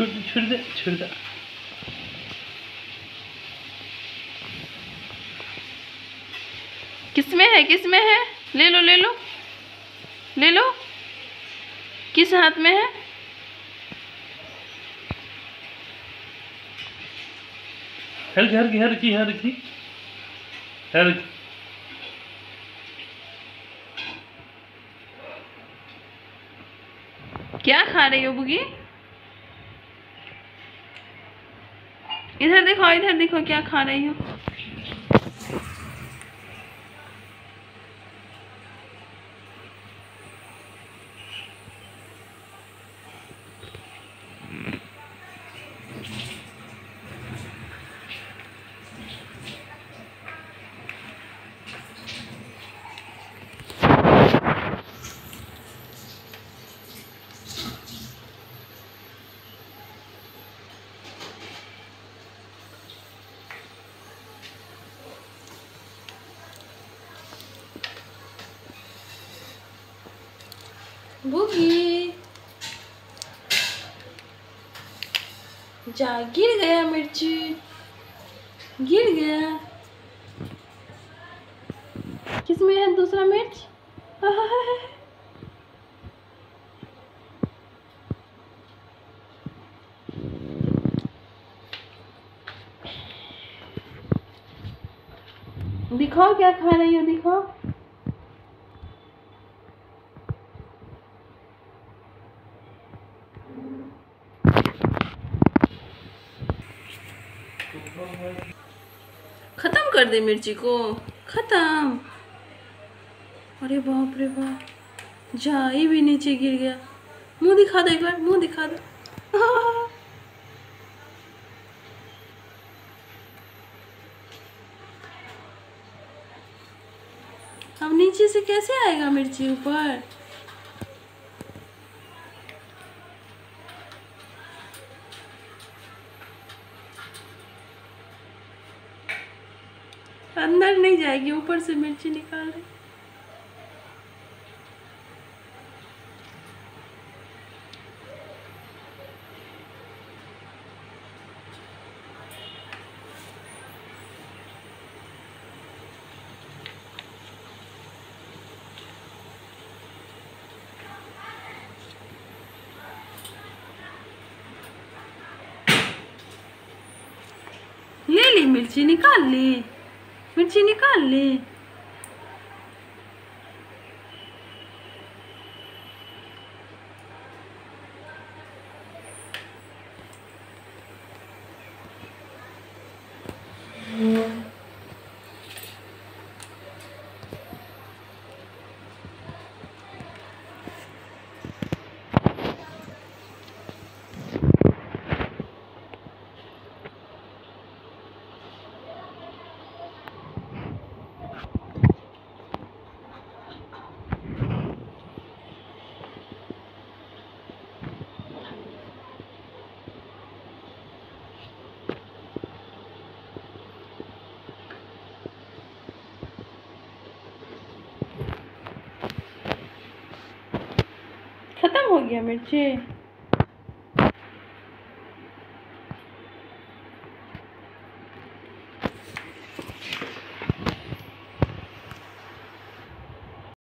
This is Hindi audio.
छोड़ दे छोड़ दे छोड़ दे किसमें है किसमें है ले लो ले लो ले लो किस हाथ में है हर हर हर की हर की हर क्या खा रही हो बुगी इधर देखो इधर देखो क्या खा रही हो। बुगी जा, गिर गया मिर्ची। गिर गया। किसमें है दूसरा मिर्च? दिखाओ क्या खा रही हो, दिखाओ। खत्म कर दे मिर्ची को। खत्म। अरे बाप रे बाप। जा ही भी नीचे गिर गया। मुँह दिखा दो एक बार, मुँह दिखा दो। अब नीचे से कैसे आएगा मिर्ची ऊपर? अंदर नहीं जाएगी ऊपर से मिर्ची निकाल रही। ले ली मिर्ची निकाल ली। मिर्ची निकाल ली खत्म हो गया मिर्ची?